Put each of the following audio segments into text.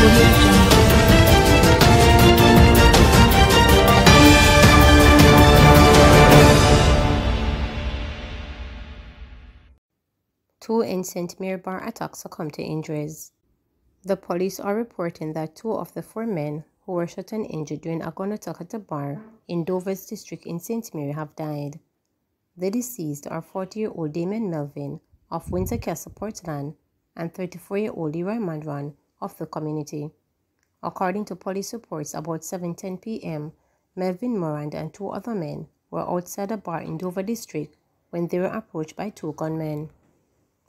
Two in St. Attacks succumbed to injuries. The police are reporting that two of the four men who were shot and injured during a gun attack at a bar in Dover's district in St. Mary have died. The deceased are 40-year-old Damon Melvin of Windsor Castle, Portland, and 34-year-old Leroy Mandron of the community. According to police reports, about 7:10 p.m., Melvin Morand and two other men were outside a bar in Dover district when they were approached by two gunmen.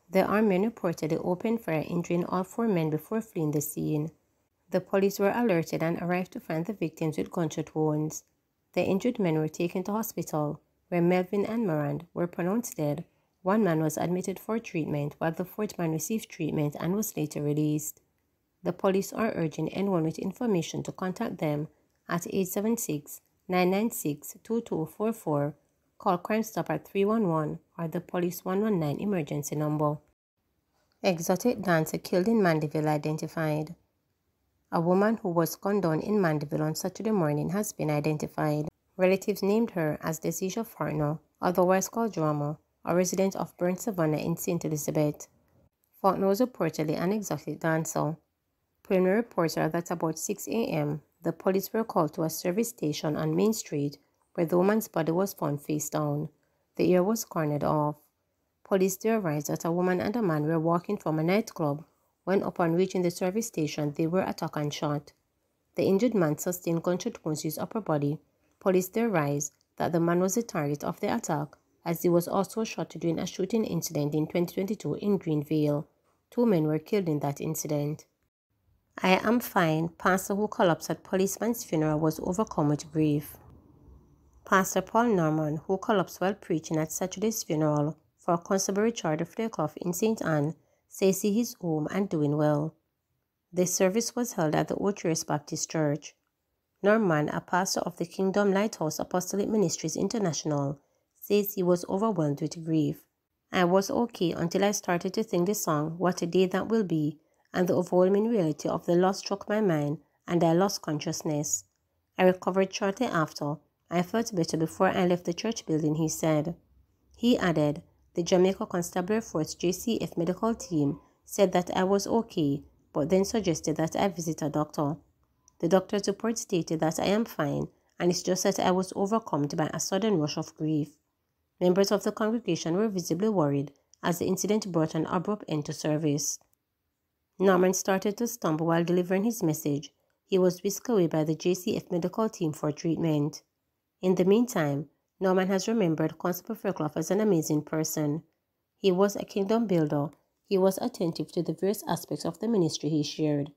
The armed men reportedly opened fire, injuring all four men before fleeing the scene. The police were alerted and arrived to find the victims with gunshot wounds. The injured men were taken to hospital, where Melvin and Morand were pronounced dead. One man was admitted for treatment, while the fourth man received treatment and was later released. The police are urging anyone with information to contact them at 876-996-2244, call Crime Stop at 311 or the Police 119 emergency number. Exotic dancer killed in Mandeville identified. A woman who was down in Mandeville on Saturday morning has been identified. Relatives named her as Decisha Faulkner, otherwise called Drama, a resident of Burnt Savannah in St. Elizabeth. Faulkner was reportedly an exotic dancer. Preliminary reports that about 6 a.m., the police were called to a service station on Main Street where the woman's body was found face down. The ear was cornered off. Police theorized that a woman and a man were walking from a nightclub when, upon reaching the service station, they were attacked and shot. The injured man sustained gunshot wounds to his upper body. Police theorized that the man was the target of the attack as he was also shot during a shooting incident in 2022 in Greenvale. Two men were killed in that incident. I am fine. Pastor who collapsed at policeman's funeral was overcome with grief. Pastor Paul Norman, who collapsed while preaching at Saturday's funeral for Constable Richard Fairclough in St. Ann, says he is home and doing well. The service was held at the Oaches Baptist Church. Norman, a pastor of the Kingdom Lighthouse Apostolic Ministries International, says he was overwhelmed with grief. I was okay until I started to sing the song What a Day That Will Be, and the overwhelming reality of the loss struck my mind, and I lost consciousness. I recovered shortly after. I felt better before I left the church building, he said. He added, the Jamaica Constabulary Force JCF medical team said that I was okay, but then suggested that I visit a doctor. The doctor's report stated that I am fine, and it's just that I was overcome by a sudden rush of grief. Members of the congregation were visibly worried as the incident brought an abrupt end to service. Norman started to stumble while delivering his message. He was whisked away by the JCF medical team for treatment. In the meantime, Norman has remembered Constable Fairclough as an amazing person. He was a kingdom builder. He was attentive to the various aspects of the ministry he shared.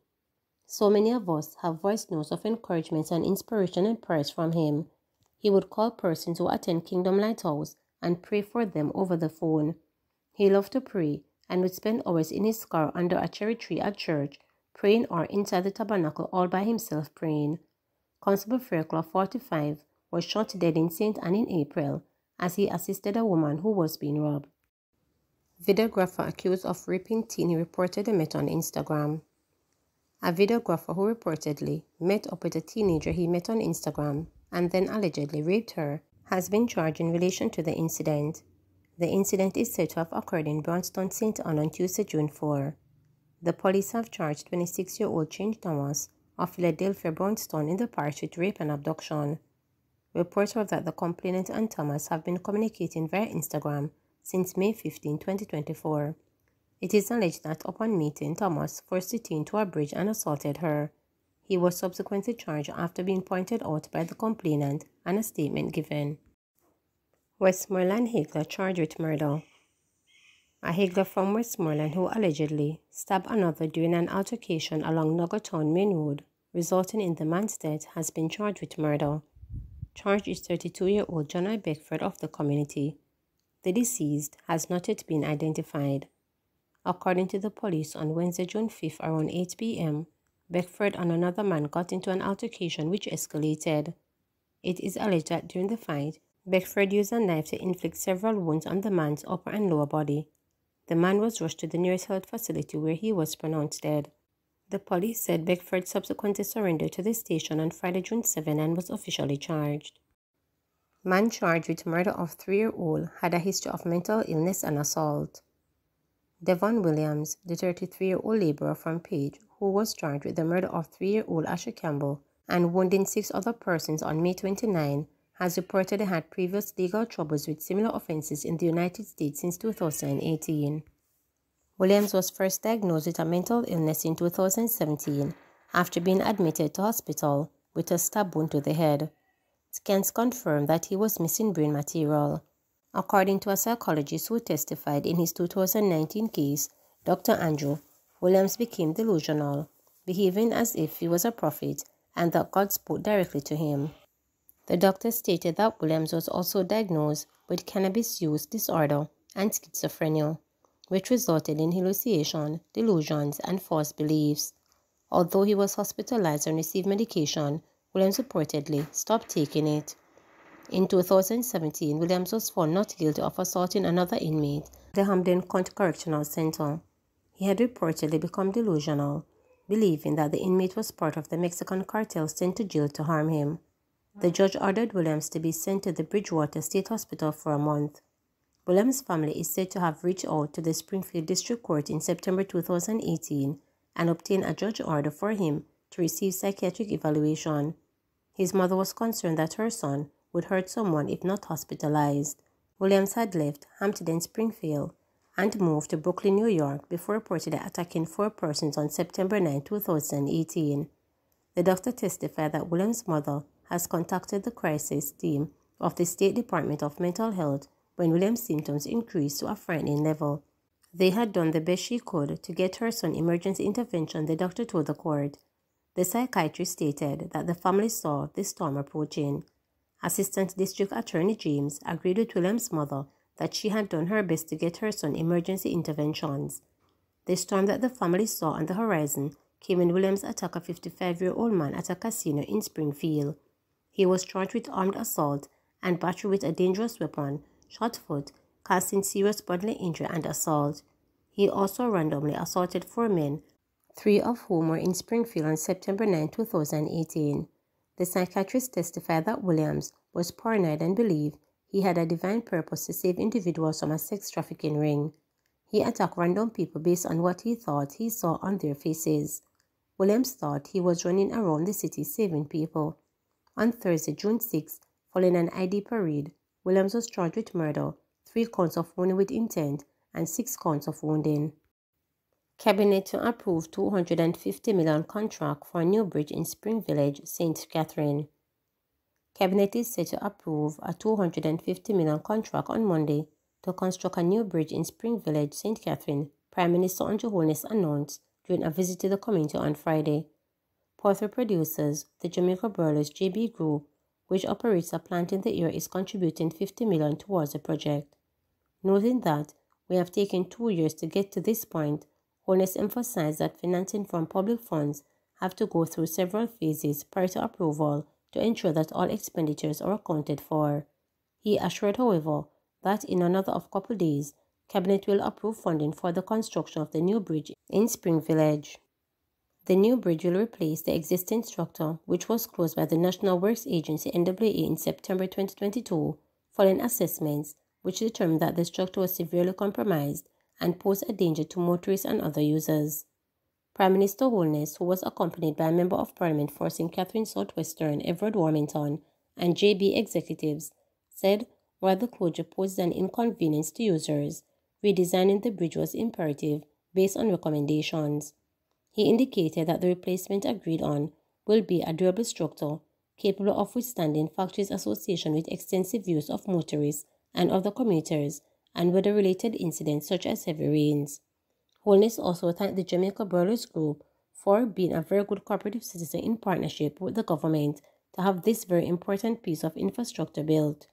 So many of us have voiced notes of encouragement and inspiration and prayers from him. He would call persons who attend Kingdom Lighthouse and pray for them over the phone. He loved to pray and would spend hours in his car under a cherry tree at church, praying or inside the tabernacle all by himself praying. Constable Fairclough, 45, was shot dead in St. Ann in April as he assisted a woman who was being robbed. Videographer accused of raping teen he reportedly met on Instagram. A videographer who reportedly met up with a teenager he met on Instagram and then allegedly raped her has been charged in relation to the incident. The incident is said to have occurred in Brown's Town, St. Ann on Tuesday, June 4. The police have charged 26-year-old Change Thomas of Philadelphia Brown's Town in the parish with rape and abduction. Reports are that the complainant and Thomas have been communicating via Instagram since May 15, 2024. It is alleged that upon meeting, Thomas forced the teen to a bridge and assaulted her. He was subsequently charged after being pointed out by the complainant and a statement given. Westmoreland Higgler charged with murder. A Higgler from Westmoreland who allegedly stabbed another during an altercation along Nuggertown Main Road, resulting in the man's death, has been charged with murder. Charged is 32-year-old John. Beckford of the community. The deceased has not yet been identified. According to the police, on Wednesday, June 5th, around 8 p.m., Beckford and another man got into an altercation which escalated. It is alleged that during the fight, Beckford used a knife to inflict several wounds on the man's upper and lower body. The man was rushed to the nearest health facility where he was pronounced dead. The police said Beckford subsequently surrendered to the station on Friday, June 7 and was officially charged. Man charged with murder of three-year-old had a history of mental illness and assault. Devon Williams, the 33-year-old laborer from Page, who was charged with the murder of three-year-old Asher Campbell and wounding six other persons on May 29, has reportedly had previous legal troubles with similar offenses in the United States since 2018. Williams was first diagnosed with a mental illness in 2017 after being admitted to hospital with a stab wound to the head. Scans confirmed that he was missing brain material. According to a psychologist who testified in his 2019 case, Dr. Andrew, Williams became delusional, behaving as if he was a prophet and that God spoke directly to him. The doctor stated that Williams was also diagnosed with cannabis use disorder and schizophrenia, which resulted in hallucination, delusions, and false beliefs. Although he was hospitalized and received medication, Williams reportedly stopped taking it. In 2017, Williams was found not guilty of assaulting another inmate at the Hampden County Correctional Center. He had reportedly become delusional, believing that the inmate was part of the Mexican cartel sent to jail to harm him. The judge ordered Williams to be sent to the Bridgewater State Hospital for a month. Williams' family is said to have reached out to the Springfield District Court in September 2018 and obtained a judge order for him to receive psychiatric evaluation. His mother was concerned that her son would hurt someone if not hospitalized. Williams had left Hampden Springfield and moved to Brooklyn, New York before reportedly attacking four persons on September 9, 2018. The doctor testified that Williams' mother has contacted the crisis team of the State Department of Mental Health when Williams' symptoms increased to a frightening level. They had done the best she could to get her son emergency intervention, the doctor told the court. The psychiatrist stated that the family saw the storm approaching. Assistant District Attorney James agreed with Williams' mother that she had done her best to get her son emergency interventions. The storm that the family saw on the horizon came when Williams attacked a 55-year-old man at a casino in Springfield. He was charged with armed assault and battery with a dangerous weapon, shot put, causing serious bodily injury and assault. He also randomly assaulted four men three of whom were in Springfield on September 9, 2018. The psychiatrist testified that Williams was paranoid and believed he had a divine purpose to save individuals from a sex trafficking ring. He attacked random people based on what he thought he saw on their faces. Williams thought he was running around the city saving people. On Thursday, June 6, following an ID parade, Williams was charged with murder, three counts of wounding with intent, and six counts of wounding. Cabinet to approve 250 million contract for a new bridge in Spring Village, St. Catherine. Cabinet is set to approve a 250 million contract on Monday to construct a new bridge in Spring Village, St. Catherine, Prime Minister Andrew Holness announced during a visit to the community on Friday. Porter producers, the Jamaica Broilers JB Group, which operates a plant in the area, is contributing 50 million towards the project. Noting that we have taken two years to get to this point, Holness emphasized that financing from public funds have to go through several phases prior to approval to ensure that all expenditures are accounted for. He assured, however, that in another of couple days, Cabinet will approve funding for the construction of the new bridge in Spring Village. The new bridge will replace the existing structure, which was closed by the National Works Agency NWA in September 2022, following assessments which determined that the structure was severely compromised and posed a danger to motorists and other users. Prime Minister Holness, who was accompanied by a Member of Parliament for St. Catherine Southwestern, Everald Warmington, and JB executives, said while the closure poses an inconvenience to users, redesigning the bridge was imperative based on recommendations. He indicated that the replacement agreed on will be a durable structure capable of withstanding factories association with extensive use of motorists and other commuters and weather-related incidents such as heavy rains. Holness also thanked the Jamaica Broilers Group for being a very good cooperative citizen in partnership with the government to have this very important piece of infrastructure built.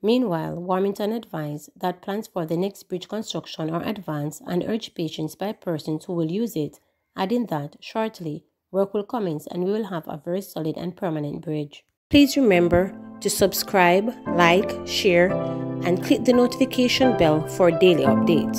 Meanwhile, Warmington advised that plans for the next bridge construction are advanced and urged patience by persons who will use it, adding that, shortly, work will commence and we will have a very solid and permanent bridge. Please remember to subscribe, like, share, and click the notification bell for daily updates.